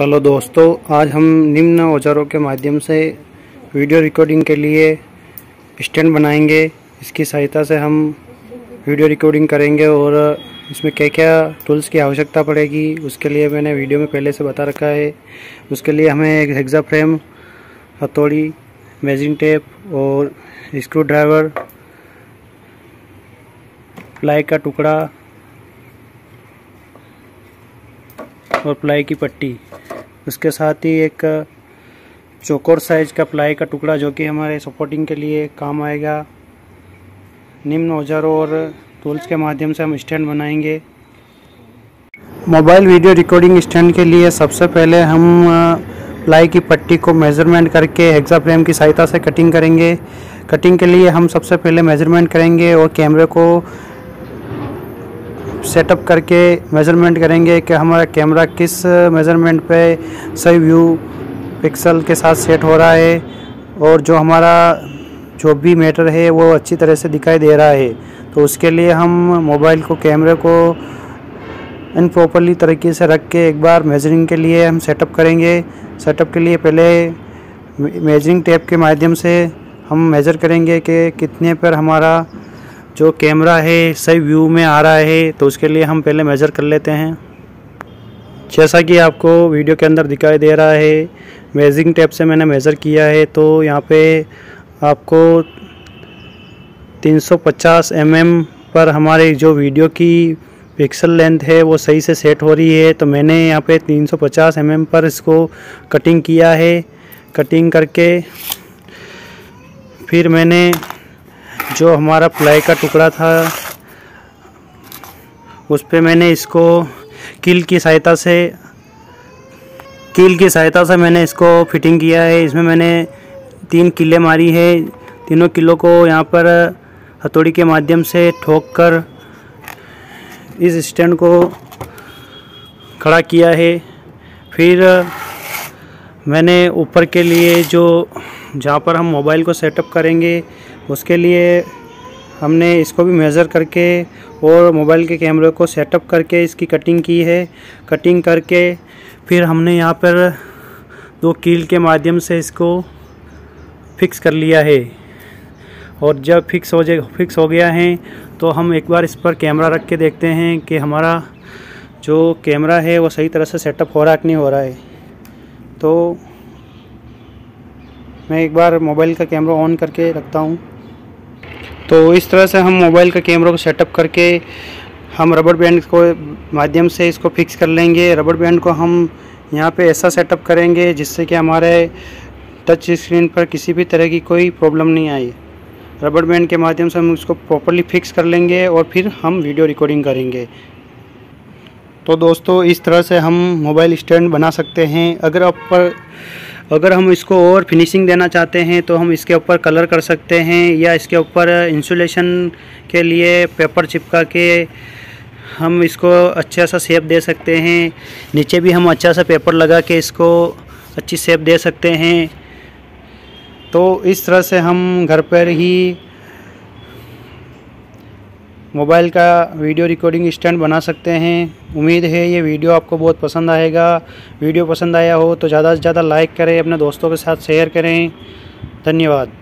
Hello दोस्तों, आज हम निम्न औजारों के माध्यम से वीडियो रिकॉर्डिंग के लिए स्टैंड बनाएँगे। इसकी सहायता से हम वीडियो रिकॉर्डिंग करेंगे और इसमें क्या क्या टूल्स की आवश्यकता पड़ेगी, उसके लिए मैंने वीडियो में पहले से बता रखा है। उसके लिए हमें एक हेक्सा फ्रेम हथौड़ी मेजिंग टेप और स्क्रू ड्राइवर प्लाई का टुकड़ा और प्लाई की पट्टी। उसके साथ ही एक चौकोर साइज़ का प्लाई का टुकड़ा जो कि हमारे सपोर्टिंग के लिए काम आएगा। निम्न औजारों और टूल्स के माध्यम से हम स्टैंड बनाएँगे। मोबाइल वीडियो रिकॉर्डिंग स्टैंड के लिए सबसे पहले हम प्लाई की पट्टी को मेज़रमेंट करके हेक्सा फ्रेम की सहायता से कटिंग करेंगे। कटिंग के लिए हम सबसे पहले मेज़रमेंट करेंगे और कैमरे को सेटअप करके मेज़रमेंट करेंगे कि हमारा कैमरा किस मेज़रमेंट पे सही व्यू पिक्सल के साथ सेट हो रहा है और जो हमारा जो भी मैटर है वो अच्छी तरह से दिखाई दे रहा है। तो उसके लिए हम मोबाइल को कैमरे को इन प्रॉपरली तरीके से रख के एक बार मेजरिंग के लिए हम सेटअप करेंगे। सेटअप के लिए पहले मेजरिंग टेप के माध्यम से हम मेज़र करेंगे कि कितने पर हमारा जो कैमरा है, सही व्यू में आ रहा है तो उसके लिए हम पहले मेज़र कर लेते हैं। जैसा कि आपको वीडियो के अंदर दिखाई दे रहा है मेजिंग टेप से मैंने मेज़र किया है तो यहाँ पे आपको 350 सौ mm पर हमारे जो वीडियो की पिक्सल लेंथ है, वो सही से सेट हो रही है। तो मैंने यहाँ पे 350 सौ mm पर इसको कटिंग किया है। कटिंग करके फिर मैंने जो हमारा प्लाई का टुकड़ा था, उस पर मैंने इसको कील की सहायता से, कील की सहायता से मैंने इसको फिटिंग किया है। इसमें मैंने तीन किले मारी है। तीनों किलो को यहाँ पर हथौड़ी के माध्यम से ठोक कर इस स्टैंड को खड़ा किया है। फिर मैंने ऊपर के लिए जो, जहाँ पर हम मोबाइल को सेटअप करेंगे उसके लिए हमने इसको भी मेज़र करके और मोबाइल के कैमरे को सेटअप करके इसकी कटिंग की है। कटिंग करके फिर हमने यहाँ पर दो कील के माध्यम से इसको फिक्स कर लिया है। और जब फिक्स हो जाए फिक्स हो गया है तो हम एक बार इस पर कैमरा रख के देखते हैं कि हमारा जो कैमरा है, वो सही तरह से सेटअप हो रहा है कि नहीं हो रहा है। तो मैं एक बार मोबाइल का कैमरा ऑन करके रखता हूँ। तो इस तरह से हम मोबाइल का कैमरा को सेटअप करके हम रबर बैंड को माध्यम से इसको फिक्स कर लेंगे। रबर बैंड को हम यहाँ पे ऐसा सेटअप करेंगे जिससे कि हमारे टच स्क्रीन पर किसी भी तरह की कोई प्रॉब्लम नहीं आई रबर बैंड के माध्यम से हम उसको प्रॉपरली फिक्स कर लेंगे और फिर हम वीडियो रिकॉर्डिंग करेंगे। तो दोस्तों, इस तरह से हम मोबाइल स्टैंड बना सकते हैं। अगर आप पर अगर हम इसको और फिनिशिंग देना चाहते हैं तो हम इसके ऊपर कलर कर सकते हैं या इसके ऊपर इंसुलेशन के लिए पेपर चिपका के हम इसको अच्छा सा सेप दे सकते हैं। नीचे भी हम अच्छा सा पेपर लगा के इसको अच्छी सेप दे सकते हैं। तो इस तरह से हम घर पर ही मोबाइल का वीडियो रिकॉर्डिंग स्टैंड बना सकते हैं। उम्मीद है ये वीडियो आपको बहुत पसंद आएगा। वीडियो पसंद आया हो तो ज़्यादा से ज़्यादा लाइक करें, अपने दोस्तों के साथ शेयर करें। धन्यवाद।